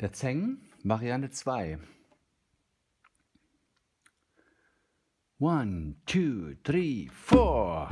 Der Zeng, Variante 2. One, two, three, four.